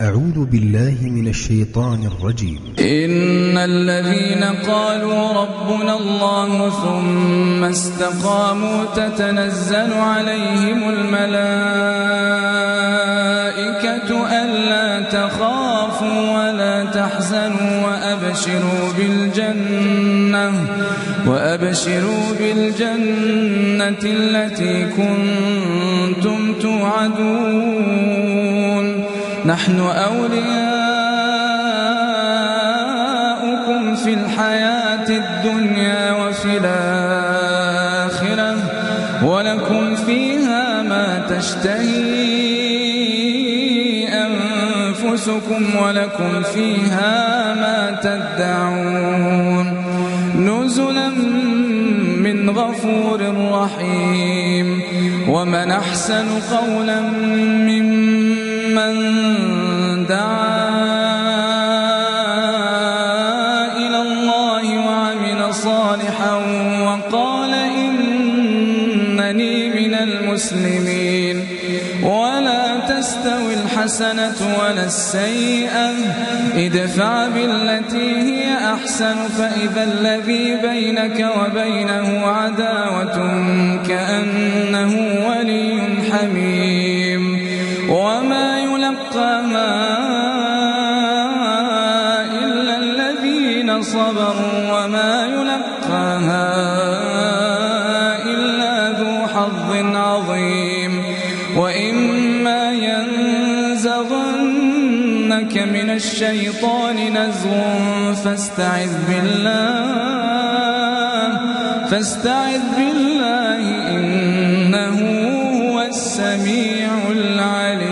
أعوذ بالله من الشيطان الرجيم. إن الذين قالوا ربنا الله ثم استقاموا تتنزل عليهم الملائكة ألا تخافوا ولا تحزنوا وأبشروا بالجنة وأبشروا بالجنة التي كنتم توعدون. نحن أولياؤكم في الحياة الدنيا وفي الآخرة ولكم فيها ما تشتهي أنفسكم ولكم فيها ما تدعون. نزلا من غفور رحيم ومن أحسن قولا ممن دعا إلى الله وعمل صالحا وقال إنني من المسلمين ولا تستوي الحسنة ولا السيئة ادفع بالتي هي أحسن فإذا الذي بينك وبينه عداوة كأنه ولي حميم وما يلقاها إلا الذين صبروا وما يلقاها إلا ذو حظ عظيم. وإما ينزغنك من الشيطان نزغ فاستعذ بالله فاستعذ بالله إنه هو السميع العليم.